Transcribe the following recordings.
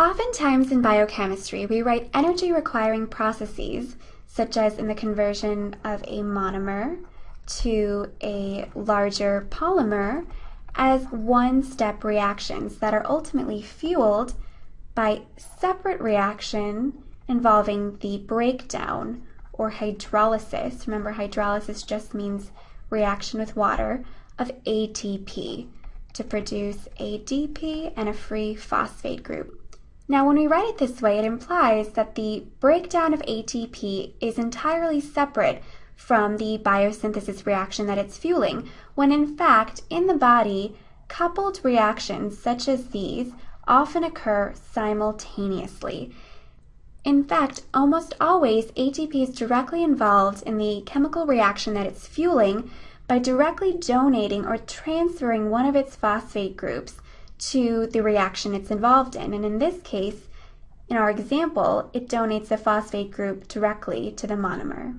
Oftentimes in biochemistry, we write energy requiring processes, such as in the conversion of a monomer to a larger polymer, as one step reactions that are ultimately fueled by separate reaction involving the breakdown or hydrolysis. Remember, hydrolysis just means reaction with water of ATP to produce ADP and a free phosphate group. Now, when we write it this way, it implies that the breakdown of ATP is entirely separate from the biosynthesis reaction that it's fueling, when in fact, in the body, coupled reactions such as these often occur simultaneously. In fact, almost always ATP is directly involved in the chemical reaction that it's fueling by directly donating or transferring one of its phosphate groups to the reaction it's involved in. And in this case, in our example, it donates the phosphate group directly to the monomer.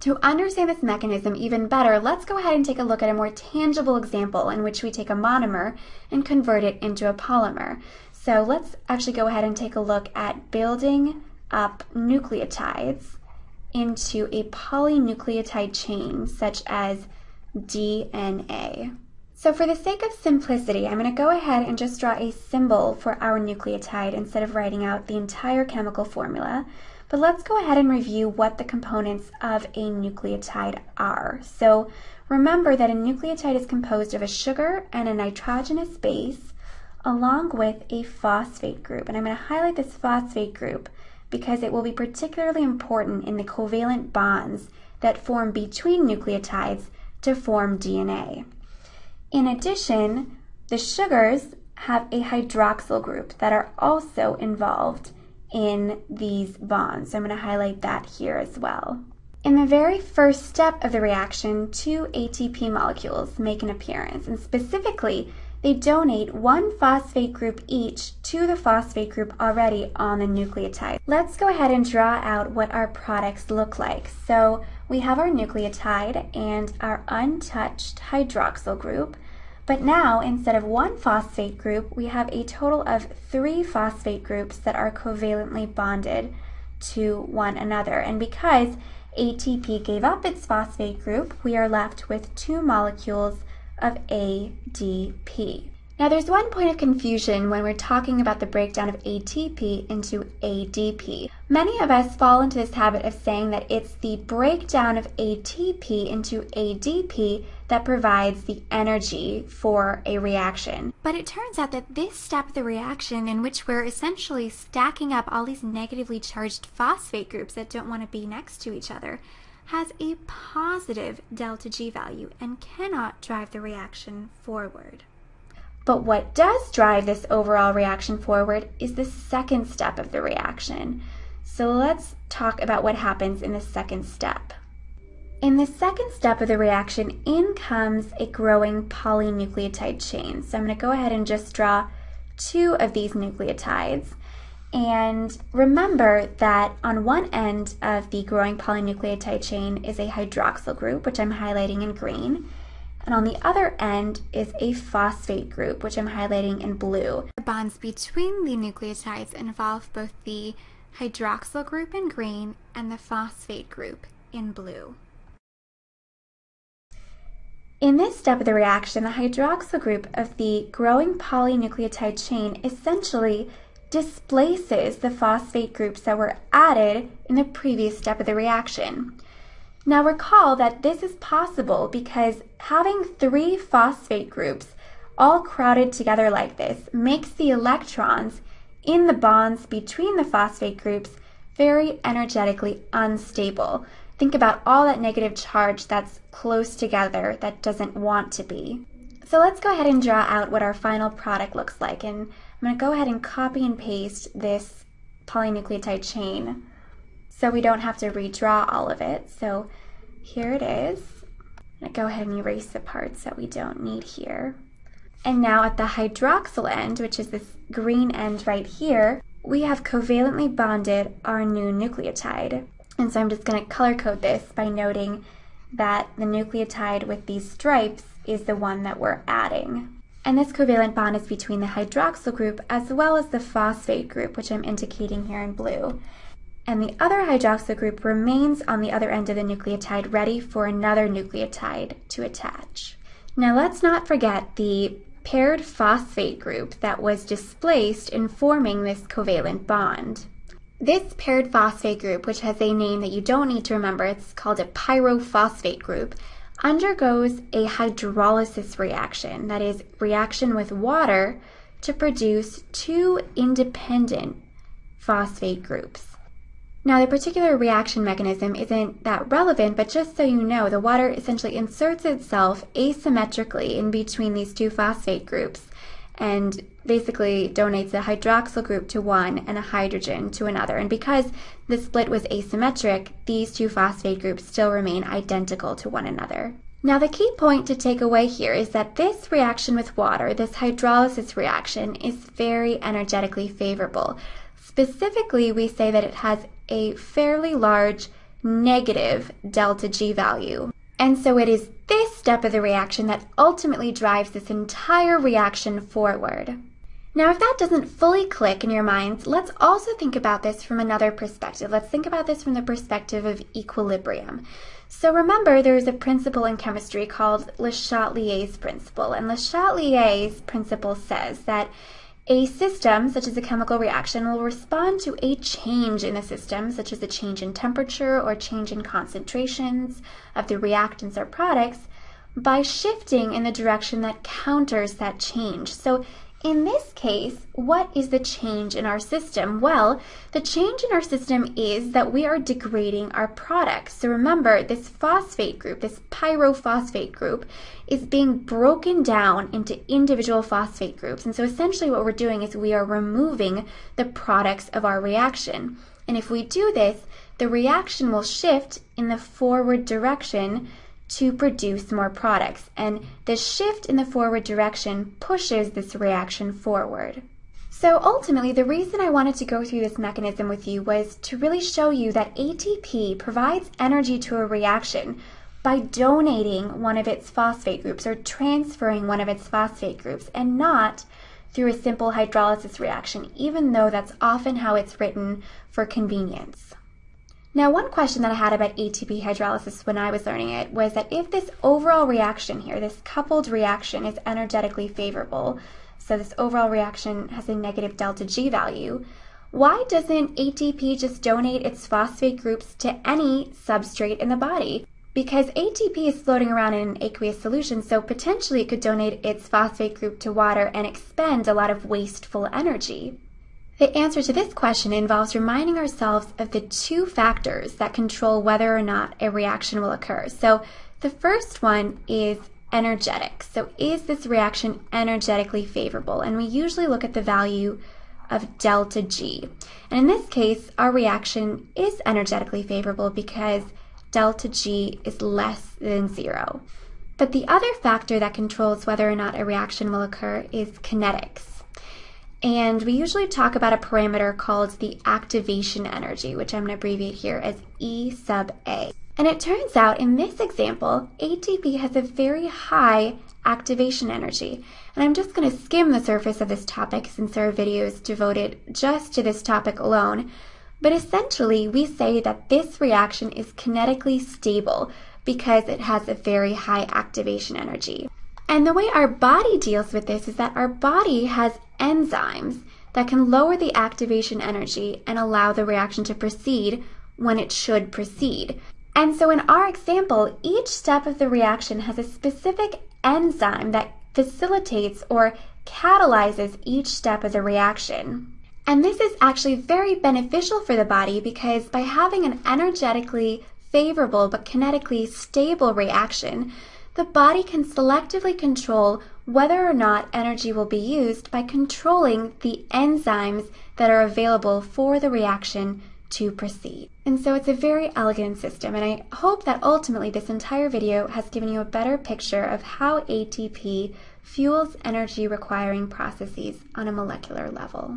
To understand this mechanism even better, let's go ahead and take a look at a more tangible example in which we take a monomer and convert it into a polymer. So let's actually go ahead and take a look at building up nucleotides into a polynucleotide chain such as DNA. So for the sake of simplicity, I'm going to go ahead and just draw a symbol for our nucleotide instead of writing out the entire chemical formula. But let's go ahead and review what the components of a nucleotide are. So remember that a nucleotide is composed of a sugar and a nitrogenous base along with a phosphate group. And I'm going to highlight this phosphate group because it will be particularly important in the covalent bonds that form between nucleotides to form DNA. In addition, the sugars have a hydroxyl group that are also involved in these bonds. So I'm going to highlight that here as well. In the very first step of the reaction, two ATP molecules make an appearance, and specifically, they donate one phosphate group each to the phosphate group already on the nucleotide. Let's go ahead and draw out what our products look like. So we have our nucleotide and our untouched hydroxyl group. But now, instead of one phosphate group, we have a total of three phosphate groups that are covalently bonded to one another. And because ATP gave up its phosphate group, we are left with two molecules of ADP. Now, there's one point of confusion when we're talking about the breakdown of ATP into ADP. Many of us fall into this habit of saying that it's the breakdown of ATP into ADP that provides the energy for a reaction. But it turns out that this step of the reaction, in which we're essentially stacking up all these negatively charged phosphate groups that don't want to be next to each other, has a positive delta G value and cannot drive the reaction forward. But what does drive this overall reaction forward is the second step of the reaction. So let's talk about what happens in the second step. In the second step of the reaction, in comes a growing polynucleotide chain. So I'm going to go ahead and just draw two of these nucleotides. And remember that on one end of the growing polynucleotide chain is a hydroxyl group, which I'm highlighting in green. And on the other end is a phosphate group, which I'm highlighting in blue. The bonds between the nucleotides involve both the hydroxyl group in green and the phosphate group in blue. In this step of the reaction, the hydroxyl group of the growing polynucleotide chain essentially displaces the phosphate groups that were added in the previous step of the reaction. Now recall that this is possible because having three phosphate groups all crowded together like this makes the electrons in the bonds between the phosphate groups very energetically unstable. Think about all that negative charge that's close together that doesn't want to be. So let's go ahead and draw out what our final product looks like. And I'm going to go ahead and copy and paste this polynucleotide chain so we don't have to redraw all of it. So here it is. Go ahead and erase the parts that we don't need here. And now at the hydroxyl end, which is this green end right here, we have covalently bonded our new nucleotide. And so I'm just going to color code this by noting that the nucleotide with these stripes is the one that we're adding. And this covalent bond is between the hydroxyl group as well as the phosphate group, which I'm indicating here in blue. And the other hydroxyl group remains on the other end of the nucleotide ready for another nucleotide to attach. Now let's not forget the paired phosphate group that was displaced in forming this covalent bond. This paired phosphate group, which has a name that you don't need to remember, it's called a pyrophosphate group, undergoes a hydrolysis reaction, that is, reaction with water, to produce two independent phosphate groups. Now, the particular reaction mechanism isn't that relevant, but just so you know, the water essentially inserts itself asymmetrically in between these two phosphate groups and basically donates a hydroxyl group to one and a hydrogen to another. And because the split was asymmetric, these two phosphate groups still remain identical to one another. Now, the key point to take away here is that this reaction with water, this hydrolysis reaction, is very energetically favorable. Specifically, we say that it has a fairly large negative delta G value. And so it is this step of the reaction that ultimately drives this entire reaction forward. Now, if that doesn't fully click in your minds, let's also think about this from another perspective. Let's think about this from the perspective of equilibrium. So remember, there is a principle in chemistry called Le Chatelier's principle. And Le Chatelier's principle says that a system, such as a chemical reaction, will respond to a change in the system, such as a change in temperature or change in concentrations of the reactants or products, by shifting in the direction that counters that change. So in this case, what is the change in our system? Well, the change in our system is that we are degrading our products. So remember, this phosphate group, this pyrophosphate group, is being broken down into individual phosphate groups. And so essentially what we're doing is we are removing the products of our reaction. And if we do this, the reaction will shift in the forward direction to produce more products. And the shift in the forward direction pushes this reaction forward. So ultimately, the reason I wanted to go through this mechanism with you was to really show you that ATP provides energy to a reaction by donating one of its phosphate groups or transferring one of its phosphate groups and not through a simple hydrolysis reaction, even though that's often how it's written for convenience. Now, one question that I had about ATP hydrolysis when I was learning it was that if this overall reaction here, this coupled reaction, is energetically favorable, so this overall reaction has a negative delta G value, why doesn't ATP just donate its phosphate groups to any substrate in the body? Because ATP is floating around in an aqueous solution, so potentially it could donate its phosphate group to water and expend a lot of wasteful energy. The answer to this question involves reminding ourselves of the two factors that control whether or not a reaction will occur. So the first one is energetic. So is this reaction energetically favorable? And we usually look at the value of delta G. And in this case, our reaction is energetically favorable because delta G is less than zero. But the other factor that controls whether or not a reaction will occur is kinetics. And we usually talk about a parameter called the activation energy, which I'm going to abbreviate here as E sub A. And it turns out in this example, ATP has a very high activation energy. And I'm just going to skim the surface of this topic since there are videos devoted just to this topic alone. But essentially, we say that this reaction is kinetically stable because it has a very high activation energy. And the way our body deals with this is that our body has enzymes that can lower the activation energy and allow the reaction to proceed when it should proceed. And so in our example, each step of the reaction has a specific enzyme that facilitates or catalyzes each step of the reaction. And this is actually very beneficial for the body because by having an energetically favorable but kinetically stable reaction, the body can selectively control whether or not energy will be used by controlling the enzymes that are available for the reaction to proceed. And so it's a very elegant system, and I hope that ultimately this entire video has given you a better picture of how ATP fuels energy requiring processes on a molecular level.